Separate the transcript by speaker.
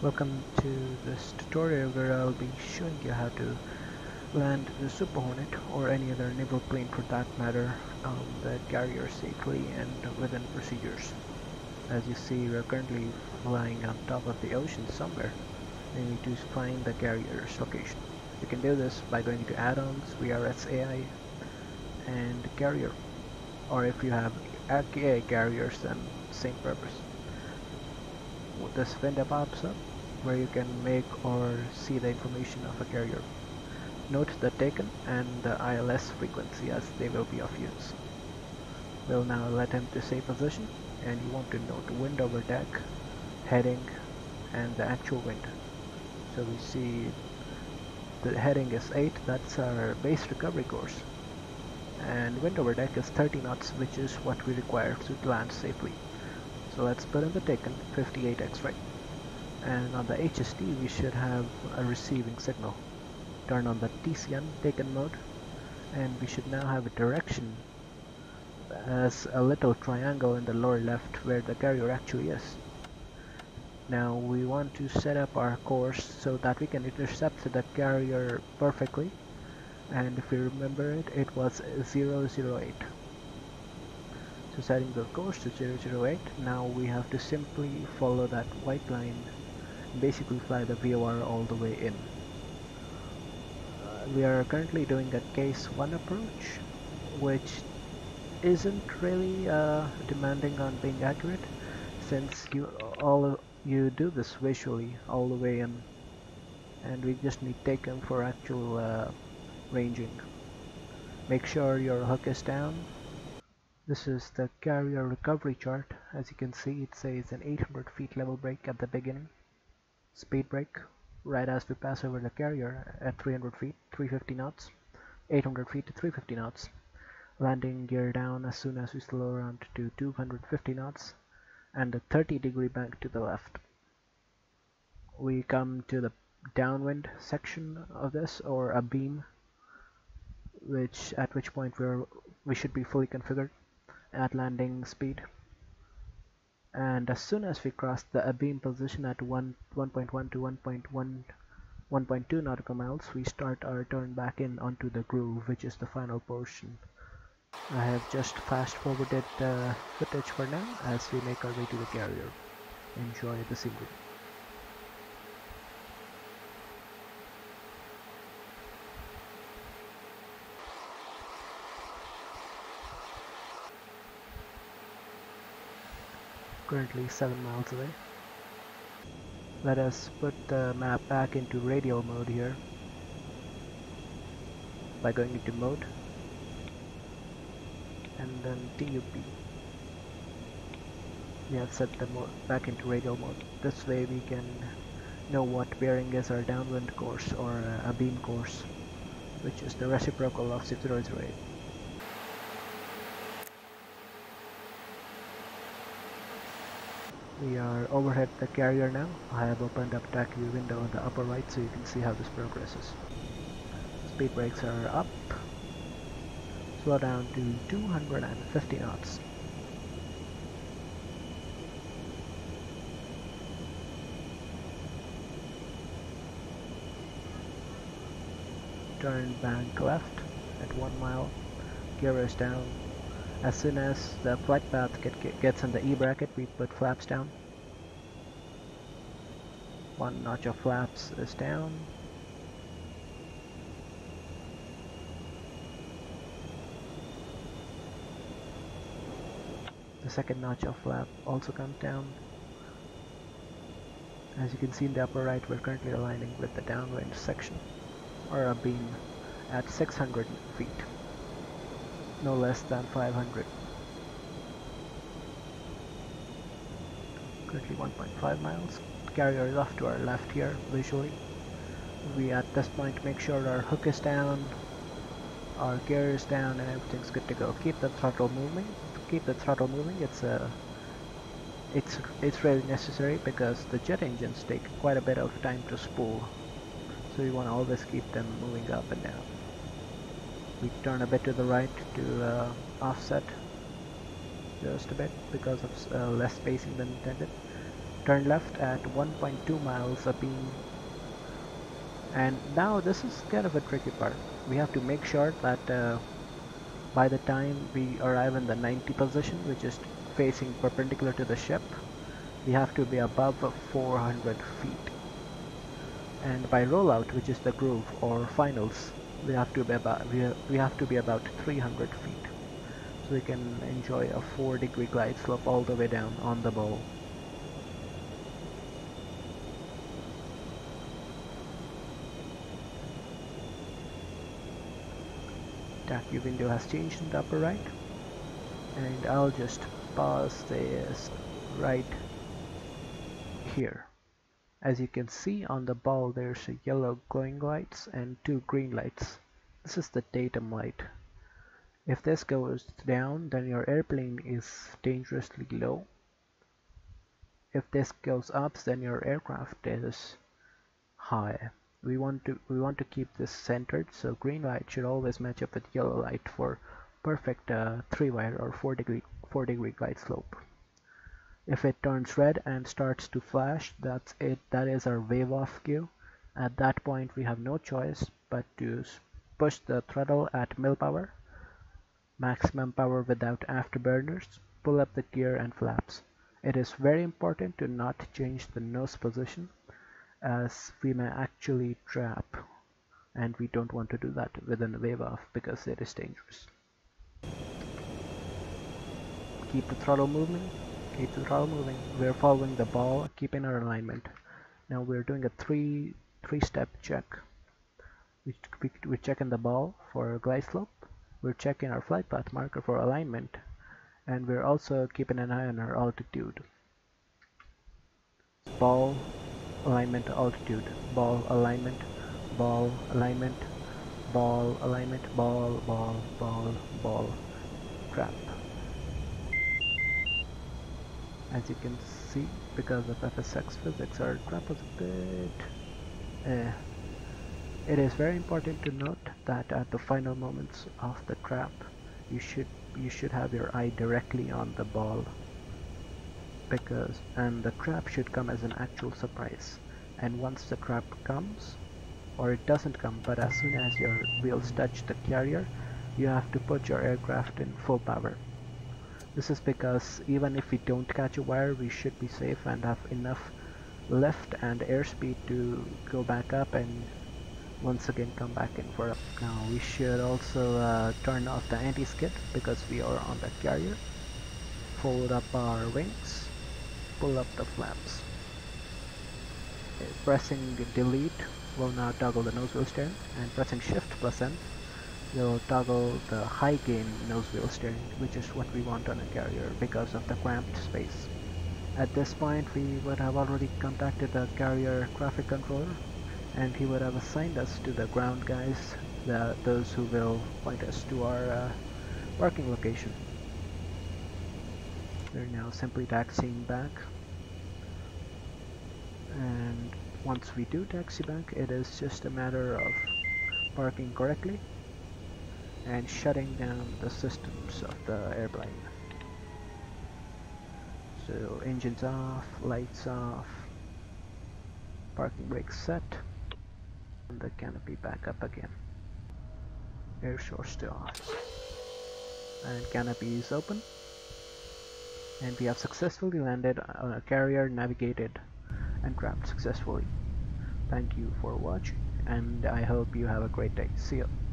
Speaker 1: Welcome to this tutorial where I'll be showing you how to land the Super Hornet or any other naval plane for that matter um, on the carrier safely and within procedures. As you see we're currently flying on top of the ocean somewhere and we need to find the carrier's location. You can do this by going to add-ons, VRS AI and carrier or if you have RKA carriers then same purpose this window pops up where you can make or see the information of a carrier. Note the TACAN and the ILS frequency as they will be of use. We'll now let him to say position and you want to note wind over deck, heading and the actual wind. So we see the heading is 8, that's our base recovery course. And wind over deck is 30 knots which is what we require to land safely. So let's put in the TACAN 58 X-ray. And on the HST we should have a receiving signal. Turn on the TCN TACAN mode and we should now have a direction as a little triangle in the lower left where the carrier actually is. Now we want to set up our course so that we can intercept the carrier perfectly and if you remember it, it was 008 so setting the course to 008 now we have to simply follow that white line basically fly the VOR all the way in. Uh, we are currently doing a case 1 approach which isn't really uh, demanding on being accurate since you all you do this visually all the way in and we just need TACAN for actual uh, ranging. Make sure your hook is down this is the carrier recovery chart. As you can see, it says an 800 feet level break at the beginning. Speed brake right as we pass over the carrier at 300 feet, 350 knots. 800 feet to 350 knots. Landing gear down as soon as we slow around to 250 knots and a 30 degree bank to the left. We come to the downwind section of this or abeam which at which point we're we should be fully configured at landing speed. And as soon as we cross the abeam position at 1 1.1 to 1.1 1.2 nautical miles we start our turn back in onto the groove which is the final portion. I have just fast forwarded the footage for now as we make our way to the carrier. Enjoy the scenery currently 7 miles away. Let us put the map back into radial mode here by going into mode and then TUP. We have set the mode back into radial mode. This way we can know what bearing is our downwind course or uh, abeam course which is the reciprocal of 6008. We are overhead the carrier now. I have opened up Tacview window on the upper right so you can see how this progresses. Speed brakes are up. Slow down to 250 knots. Turn bank left at 1 mile. Gear is down as soon as the flight path get, get, gets in the E bracket, we put flaps down. One notch of flaps is down. The second notch of flap also comes down. As you can see in the upper right, we're currently aligning with the downwind section, or abeam, at 600 feet no less than 500 currently 1.5 miles. Carrier is off to our left here visually. We at this point make sure our hook is down our gear is down and everything's good to go. Keep the throttle moving. Keep the throttle moving. It's a uh, it's it's really necessary because the jet engines take quite a bit of time to spool. So you want to always keep them moving up and down we turn a bit to the right to uh, offset just a bit because of uh, less spacing than intended. Turn left at 1.2 miles abeam and now this is kind of a tricky part. We have to make sure that uh, by the time we arrive in the 90 position which is facing perpendicular to the ship we have to be above 400 feet. And by rollout which is the groove or finals we have to be about we, we have to be about 300 feet. So we can enjoy a 4 degree glide slope all the way down on the bowl view window has changed in the upper right. And I'll just pause this right here as you can see on the ball there's a yellow glowing lights and two green lights. This is the datum light if this goes down then your airplane is dangerously low. If this goes up then your aircraft is high. We want to we want to keep this centered so green light should always match up with yellow light for perfect uh, three wire or four degree four degree glide slope if it turns red and starts to flash that's it. That is our wave off cue. At that point we have no choice but to push the throttle at mil power maximum power without afterburners pull up the gear and flaps. It is very important to not change the nose position as we may actually trap and we don't want to do that within a wave off because it is dangerous. Keep the throttle moving, keep the throttle moving. We're following the ball, keeping our alignment. Now we're doing a three three step check. We, we, we're checking the ball for glide slope, we're checking our flight path marker for alignment, and we're also keeping an eye on our altitude. Ball alignment altitude ball alignment ball alignment ball alignment ball ball ball ball trap as you can see because of FSX physics our trap was a bit eh. it is very important to note that at the final moments of the trap you should you should have your eye directly on the ball. Because and the trap should come as an actual surprise. And once the trap comes or it doesn't come but as soon as your wheels touch the carrier you have to put your aircraft in full power this is because even if we don't catch a wire we should be safe and have enough lift and airspeed to go back up and once again come back in for up. Now we should also uh, turn off the anti-skid because we are on the carrier. Fold up our wings, pull up the flaps. Pressing delete will now toggle the nose wheel steering and pressing shift plus N will toggle the high gain nose wheel steering which is what we want on a carrier because of the cramped space. At this point we would have already contacted the carrier traffic controller and he would have assigned us to the ground guys, the, those who will point us to our uh, parking location. We're now simply taxiing back and once we do taxi back it is just a matter of parking correctly and shutting down the systems of the airplane so engines off lights off parking brakes set and the canopy back up again air source still off and canopy is open and we have successfully landed on a carrier navigated and craft successfully. Thank you for watching and I hope you have a great day. See you.